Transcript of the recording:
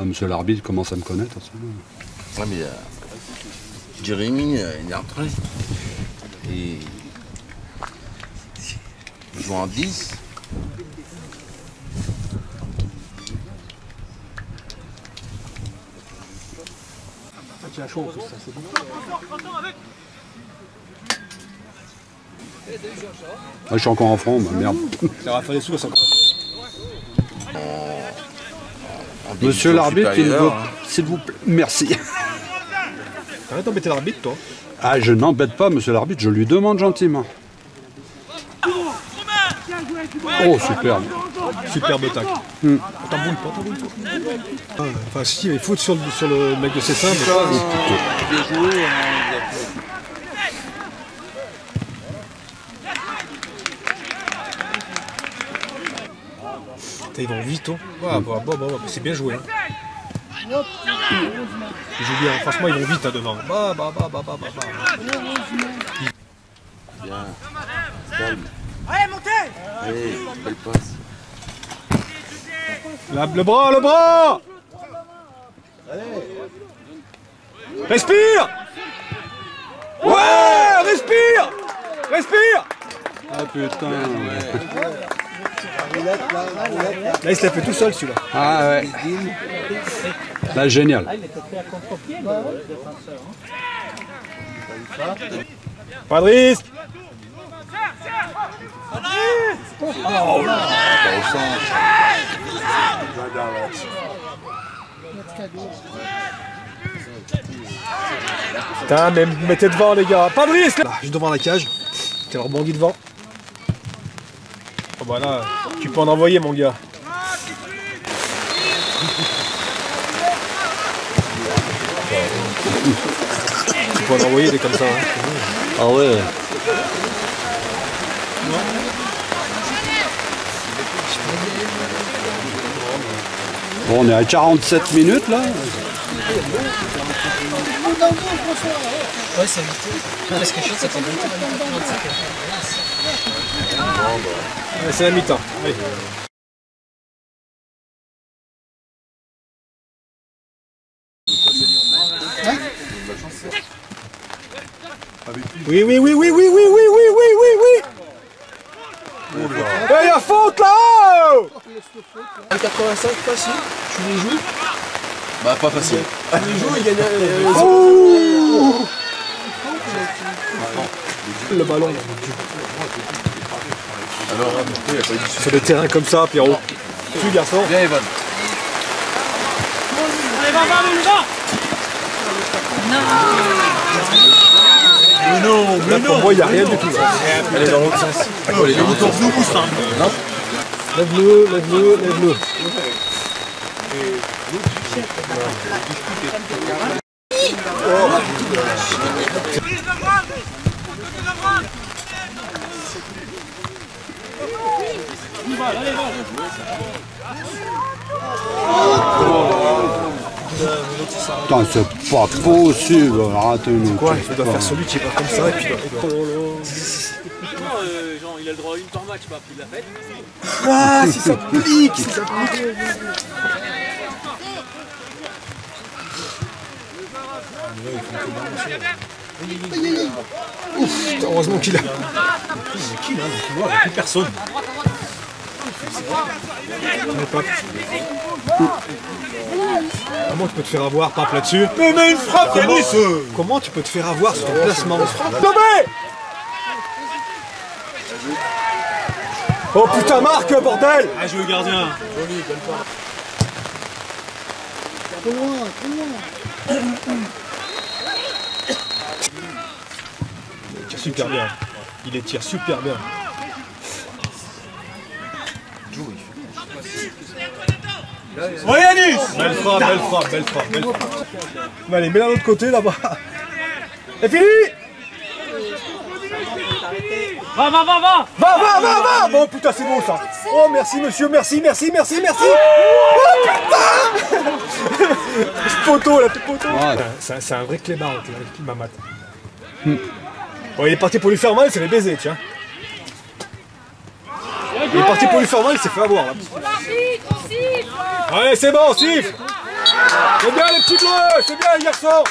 Ah, monsieur l'arbitre commence à me connaître aussi. Ouais, mais euh, Jérémy, euh, il est rentré. Et. Il joue en 10. Ah, je suis encore en front, bah, merde. Ça va faire des sous, ça. en Monsieur l'arbitre, il veut- hein. s'il vous plaît. Merci. Arrête d'embêter l'arbitre, toi. Ah, je n'embête pas monsieur l'arbitre, je lui demande gentiment. Oh, superbe. Superbe tac. T'en boules pas, pas. Ah, Enfin, si, il faut sur le, sur le mec de mais. Bien joué, hein, il a fait- Putain, ils vont vite, oh. Ouais, bah, bah, bah, bah, c'est bien joué. Hein. Ils jouent bien, franchement, ils vont vite hein, devant. Bah, bah, bah, bah, bah, bah, bah. Bien. Calme. Allez, belle passe. La- le bras, le bras Respire Ouais Respire Respire Ah putain. Là, il se l'a fait tout seul, celui-là. Ah ouais. Là, génial. Pas de risque Putain, mais mettez devant, les gars. Pas de risque là. Juste devant la cage. T'es rebondi devant. Oh, bah là, tu peux en envoyer, mon gars. tu peux en envoyer des comme ça. hein. Ah ouais. Bon, on est à 47 minutes là. Ouais, c'est vite. Parce que je sais que c'est la mi-temps. Oui, oui, oui, oui, oui, oui, oui, oui, oui, oui, oui. Eh, y a faute là En 85, facile. Tu les joues. Bah, pas facile. Tu les joues, il gagne. euh, Ouh Le ballon. Alors, sur des terrains comme ça, Pierrot. Tu garçon Viens Evan. Allez, va, va, va, Non Non Mais non Pour moi, il n'y a rien du tout. Eh, ah, elle est dans l'autre sens. Les nous poussent, Non Lève-le, lève-le, lève-le. Oh ah, Putain, c'est pas possible. Une Quoi Il doit faire celui qui est pas comme ça et puis genre, il a le droit à une temps match, pas puis il l'a fait. Ah, si ça pique, si ça pique. Ouf, heureusement qu'il a. Qui là vois, il n'y a plus personne. Comment tu peux te faire avoir, pape là-dessus Mais mais une frappe, Yanis Comment tu peux te faire avoir sur ton placement Tomé Oh putain, Marc, bordel Ah, je veux le gardien. Il tire super bien. Il les tire super bien. Oh, Yanis Belle frappe, belle frappe, belle frappe, belle frappe. Mais allez, mets-la de l'autre côté là-bas. Et fini Va, va, va, va Va, va, va, va Bon putain, c'est beau ça. Oh merci monsieur, merci, merci, merci, merci. Oh putain Ce poteau là, ce poteau. C'est un- vrai clébard, le Mamat. Bon, il est parti pour lui faire mal, c'est les baisers, tiens. Il est parti pour lui faire mal, il s'est fait avoir là. Allez, c'est bon, siffle. C'est bien les petits bleus C'est bien les garçons